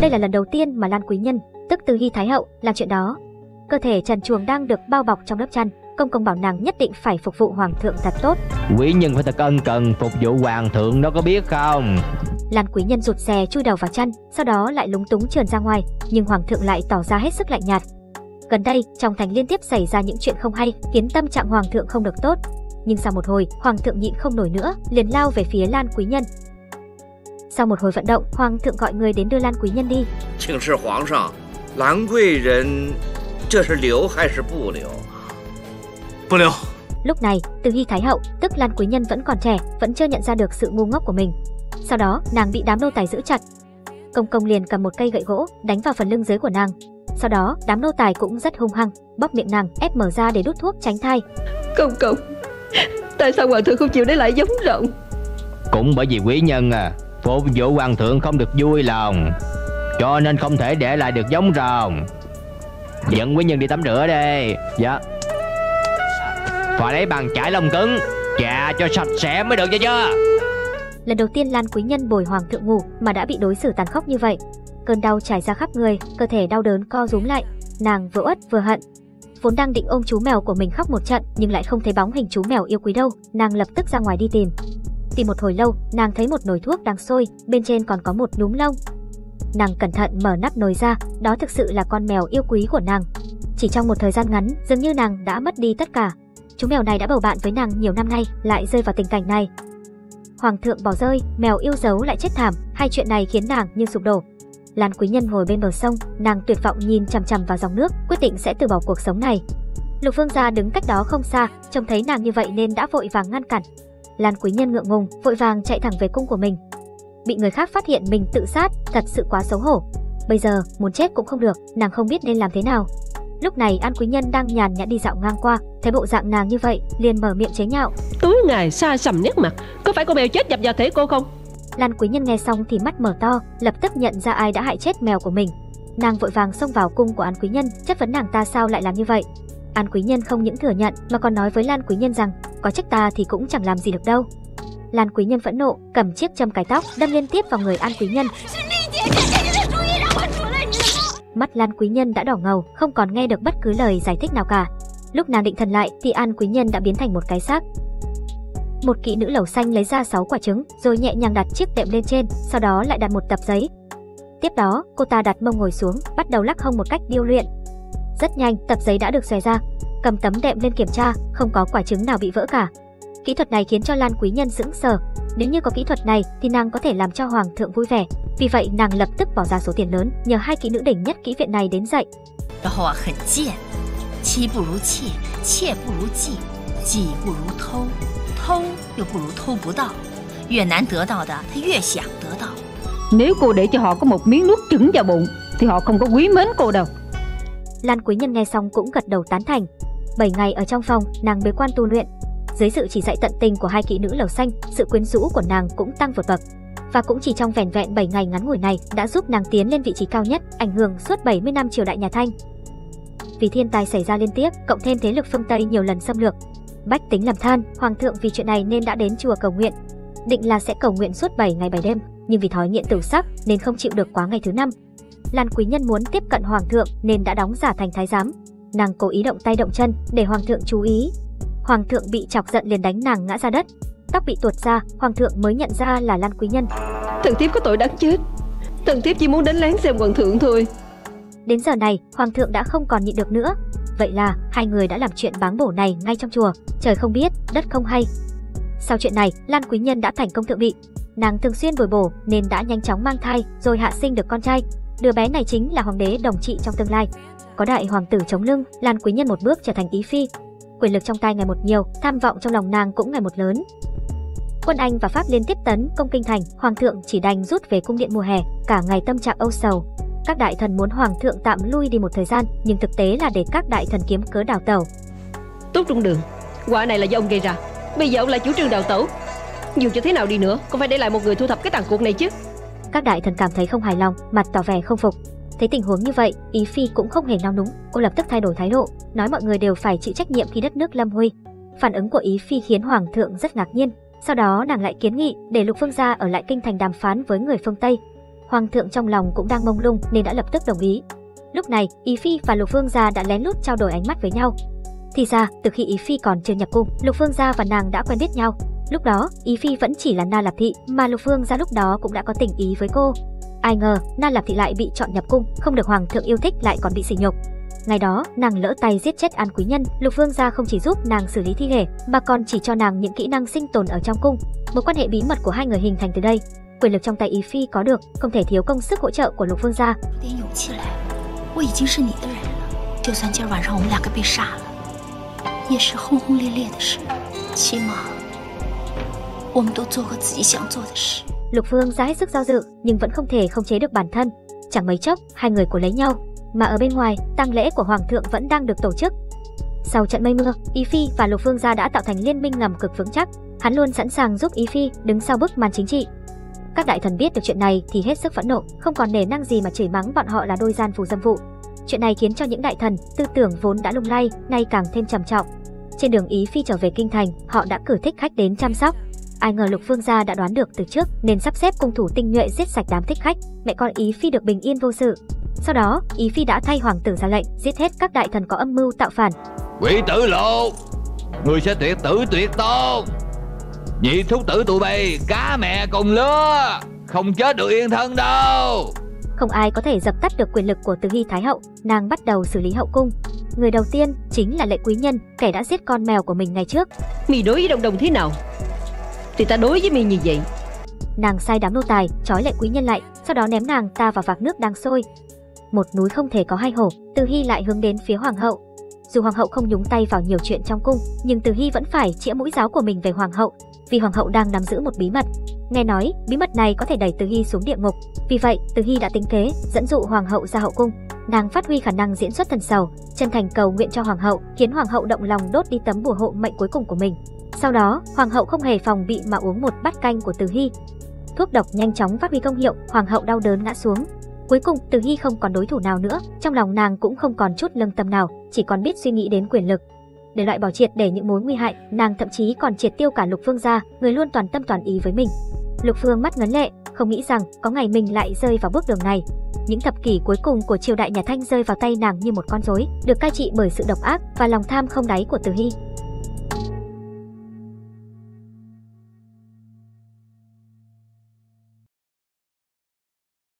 Đây là lần đầu tiên mà Lan Quý Nhân, tức Từ Hy Thái Hậu, làm chuyện đó. Cơ thể trần chuồng đang được bao bọc trong lớp chăn, công công bảo nàng nhất định phải phục vụ hoàng thượng thật tốt. Quý nhân phải thật ân cần phục vụ hoàng thượng đó có biết không? Lan Quý Nhân rụt rè chui đầu vào chăn, sau đó lại lúng túng trườn ra ngoài, nhưng hoàng thượng lại tỏ ra hết sức lạnh nhạt. Gần đây, trong thành liên tiếp xảy ra những chuyện không hay, khiến tâm trạng hoàng thượng không được tốt nhưng sau một hồi, hoàng thượng nhịn không nổi nữa, liền lao về phía Lan Quý Nhân. Sau một hồi vận động, hoàng thượng gọi người đến đưa Lan Quý Nhân đi. Chính sư hoàng thượng, Lan Quý Nhân, đây là liễu hay là bù liễu? Bù liễu. Lúc này, Từ Hy Thái Hậu, tức Lan Quý Nhân vẫn còn trẻ, vẫn chưa nhận ra được sự ngu ngốc của mình. Sau đó, nàng bị đám nô tài giữ chặt. Công công liền cầm một cây gậy gỗ, đánh vào phần lưng dưới của nàng. Sau đó, đám nô tài cũng rất hung hăng, bóp miệng nàng, ép mở ra để đút thuốc tránh thai. Công công, Tại sao hoàng thượng không chịu để lại giống rộng Cũng bởi vì quý nhân à, phục vụ hoàng thượng không được vui lòng, cho nên không thể để lại được giống rồng. Dẫn quý nhân đi tắm rửa đi. Dạ. Phải lấy bằng chải lông cứng, chà cho sạch sẽ mới được cho chưa? Lần đầu tiên Lan Quý Nhân bồi hoàng thượng ngủ mà đã bị đối xử tàn khốc như vậy. Cơn đau trải ra khắp người, cơ thể đau đớn co rúm lại, nàng vừa uất vừa hận. Vốn đang định ôm chú mèo của mình khóc một trận nhưng lại không thấy bóng hình chú mèo yêu quý đâu, nàng lập tức ra ngoài đi tìm. Tìm một hồi lâu, nàng thấy một nồi thuốc đang sôi, bên trên còn có một núm lông. Nàng cẩn thận mở nắp nồi ra, đó thực sự là con mèo yêu quý của nàng. Chỉ trong một thời gian ngắn, dường như nàng đã mất đi tất cả. Chú mèo này đã bầu bạn với nàng nhiều năm nay, lại rơi vào tình cảnh này. Hoàng thượng bỏ rơi, mèo yêu dấu lại chết thảm, hai chuyện này khiến nàng như sụp đổ. Lan Quý Nhân ngồi bên bờ sông, nàng tuyệt vọng nhìn chằm chằm vào dòng nước, quyết định sẽ từ bỏ cuộc sống này. Lục Vương gia đứng cách đó không xa, trông thấy nàng như vậy nên đã vội vàng ngăn cản. Lan Quý Nhân ngượng ngùng, vội vàng chạy thẳng về cung của mình. Bị người khác phát hiện mình tự sát, thật sự quá xấu hổ. Bây giờ, muốn chết cũng không được, nàng không biết nên làm thế nào. Lúc này An Quý Nhân đang nhàn nhã đi dạo ngang qua, thấy bộ dạng nàng như vậy, liền mở miệng chế nhạo. Tối ngày xa sầm nét mặt Có phải con mèo chết nhập vào thể cô không Lan Quý Nhân nghe xong thì mắt mở to, lập tức nhận ra ai đã hại chết mèo của mình. Nàng vội vàng xông vào cung của An Quý Nhân, chất vấn nàng ta sao lại làm như vậy. An Quý Nhân không những thừa nhận mà còn nói với Lan Quý Nhân rằng, có trách ta thì cũng chẳng làm gì được đâu. Lan Quý Nhân phẫn nộ, cầm chiếc châm cài tóc, đâm liên tiếp vào người An Quý Nhân. Mắt Lan Quý Nhân đã đỏ ngầu, không còn nghe được bất cứ lời giải thích nào cả. Lúc nàng định thần lại thì An Quý Nhân đã biến thành một cái xác. Một kỹ nữ lẩu xanh lấy ra 6 quả trứng, rồi nhẹ nhàng đặt chiếc đệm lên trên, sau đó lại đặt một tập giấy. Tiếp đó, cô ta đặt mông ngồi xuống, bắt đầu lắc hông một cách điêu luyện. Rất nhanh, tập giấy đã được xòe ra, cầm tấm đệm lên kiểm tra, không có quả trứng nào bị vỡ cả. Kỹ thuật này khiến cho Lan Quý Nhân sững sờ. Nếu như có kỹ thuật này thì nàng có thể làm cho hoàng thượng vui vẻ. Vì vậy, nàng lập tức bỏ ra số tiền lớn, nhờ hai kỹ nữ đỉnh nhất kỹ viện này đến dạy. 然后啊很贱，妻不如妾，妾不如妓，妓不如偷， 偷又不如偷不到，越难得到的他越想得到。 Nếu cô để cho họ có một miếng nuốt chửng vào bụng Thì họ không có quý mến cô đâu Lan Quý Nhân nghe xong cũng gật đầu tán thành. 7 ngày ở trong phòng, nàng bế quan tu luyện. Dưới sự chỉ dạy tận tình của hai kỹ nữ lầu xanh, sự quyến rũ của nàng cũng tăng vượt bậc. Và cũng chỉ trong vẻn vẹn 7 ngày ngắn ngủi này đã giúp nàng tiến lên vị trí cao nhất, ảnh hưởng suốt 70 năm triều đại nhà Thanh. Vì thiên tai xảy ra liên tiếp, cộng thêm thế lực phương Tây nhiều lần xâm lược, bách tính lầm than, hoàng thượng vì chuyện này nên đã đến chùa cầu nguyện. Định là sẽ cầu nguyện suốt 7 ngày 7 đêm, nhưng vì thói nghiện tử sắc nên không chịu được quá ngày thứ năm. Lan Quý Nhân muốn tiếp cận hoàng thượng nên đã đóng giả thành thái giám. Nàng cố ý động tay động chân để hoàng thượng chú ý. Hoàng thượng bị chọc giận liền đánh nàng ngã ra đất. Tóc bị tuột ra, hoàng thượng mới nhận ra là Lan Quý Nhân. Thần thiếp có tội đáng chết Thần thiếp chỉ muốn đánh lén xem hoàng thượng thôi Đến giờ này, hoàng thượng đã không còn nhịn được nữa. Vậy là hai người đã làm chuyện báng bổ này ngay trong chùa, trời không biết, đất không hay. Sau chuyện này, Lan Quý Nhân đã thành công thượng vị. Nàng thường xuyên bồi bổ nên đã nhanh chóng mang thai, rồi hạ sinh được con trai. Đứa bé này chính là hoàng đế đồng trị trong tương lai. Có đại hoàng tử chống lưng, Lan Quý Nhân một bước trở thành ý phi. Quyền lực trong tay ngày một nhiều, tham vọng trong lòng nàng cũng ngày một lớn. Quân Anh và Pháp liên tiếp tấn công kinh thành, hoàng thượng chỉ đành rút về cung điện mùa hè, cả ngày tâm trạng âu sầu. Các đại thần muốn hoàng thượng tạm lui đi một thời gian, nhưng thực tế là để các đại thần kiếm cớ đào tẩu. Tốt trung đường Quả này là do ông gây ra Bây giờ ông lại chủ trương đào tẩu Dù cho thế nào đi nữa Cũng phải để lại một người thu thập cái tàn cuộc này chứ Các đại thần cảm thấy không hài lòng, mặt tỏ vẻ không phục. Thấy tình huống như vậy, Ý Phi cũng không hề nao núng, cô lập tức thay đổi thái độ, nói mọi người đều phải chịu trách nhiệm khi đất nước lâm nguy. Phản ứng của Ý Phi khiến Hoàng thượng rất ngạc nhiên. Sau đó nàng lại kiến nghị để Lục Phương gia ở lại kinh thành đàm phán với người phương Tây. Hoàng thượng trong lòng cũng đang mông lung nên đã lập tức đồng ý. Lúc này, Ý Phi và Lục Vương gia đã lén lút trao đổi ánh mắt với nhau. Thì ra, từ khi Ý Phi còn chưa nhập cung, Lục Vương gia và nàng đã quen biết nhau. Lúc đó, Ý Phi vẫn chỉ là Na Lạp Thị, mà Lục Vương gia lúc đó cũng đã có tình ý với cô. Ai ngờ, Na Lạp Thị lại bị chọn nhập cung, không được Hoàng thượng yêu thích lại còn bị sỉ nhục. Ngày đó, nàng lỡ tay giết chết An Quý Nhân, Lục Vương gia không chỉ giúp nàng xử lý thi thể, mà còn chỉ cho nàng những kỹ năng sinh tồn ở trong cung. Một quan hệ bí mật của hai người hình thành từ đây quyền lực trong tay Ý Phi có được không thể thiếu công sức hỗ trợ của Lục Vương gia. Lục Vương gia hết sức do dự nhưng vẫn không thể không chế được bản thân. Chẳng mấy chốc hai người của lấy nhau. Mà ở bên ngoài, tang lễ của Hoàng thượng vẫn đang được tổ chức. Sau trận mây mưa, Ý Phi và Lục Vương gia đã tạo thành liên minh ngầm cực vững chắc. Hắn luôn sẵn sàng giúp Ý Phi đứng sau bức màn chính trị, các đại thần biết được chuyện này thì hết sức phẫn nộ, không còn nề năng gì mà chửi mắng bọn họ là đôi gian phù dâm vụ. Chuyện này khiến cho những đại thần tư tưởng vốn đã lung lay, nay càng thêm trầm trọng. Trên đường Ý Phi trở về kinh thành, họ đã cử thích khách đến chăm sóc. Ai ngờ Lục Phương gia đã đoán được từ trước nên sắp xếp cung thủ tinh nhuệ giết sạch đám thích khách, mẹ con Ý Phi được bình yên vô sự. Sau đó, Ý Phi đã thay hoàng tử ra lệnh giết hết các đại thần có âm mưu tạo phản. Quỷ tử lộ Người sẽ tuyệt tử tuyệt tôn Nhị thúc tử tụi bay Cá mẹ cùng lứa Không chết được yên thân đâu Không ai có thể dập tắt được quyền lực của Từ Hy Thái hậu, nàng bắt đầu xử lý hậu cung. Người đầu tiên chính là Lệ Quý Nhân, kẻ đã giết con mèo của mình ngày trước. Mì đối với Đồng Đồng thế nào Thì ta đối với mì như vậy Nàng sai đám nô tài, trói Lệ Quý Nhân lại, sau đó ném nàng ta vào vạc nước đang sôi. Một núi không thể có hai hổ, Từ Hy lại hướng đến phía hoàng hậu. Dù hoàng hậu không nhúng tay vào nhiều chuyện trong cung, nhưng Từ Hy vẫn phải chĩa mũi giáo của mình về hoàng hậu, vì hoàng hậu đang nắm giữ một bí mật. Nghe nói, bí mật này có thể đẩy Từ Hy xuống địa ngục. Vì vậy, Từ Hy đã tính kế, dẫn dụ hoàng hậu ra hậu cung. Nàng phát huy khả năng diễn xuất thần sầu, chân thành cầu nguyện cho hoàng hậu, khiến hoàng hậu động lòng đốt đi tấm bùa hộ mệnh cuối cùng của mình. Sau đó, hoàng hậu không hề phòng bị mà uống một bát canh của Từ Hy. Thuốc độc nhanh chóng phát huy công hiệu, hoàng hậu đau đớn ngã xuống. Cuối cùng, Từ Hy không còn đối thủ nào nữa, trong lòng nàng cũng không còn chút lương tâm nào, chỉ còn biết suy nghĩ đến quyền lực. Để loại bỏ triệt để những mối nguy hại, nàng thậm chí còn triệt tiêu cả Lục Phương gia, người luôn toàn tâm toàn ý với mình. Lục Phương mắt ngấn lệ, không nghĩ rằng có ngày mình lại rơi vào bước đường này. Những thập kỷ cuối cùng của triều đại nhà Thanh rơi vào tay nàng như một con rối, được cai trị bởi sự độc ác và lòng tham không đáy của Từ Hy.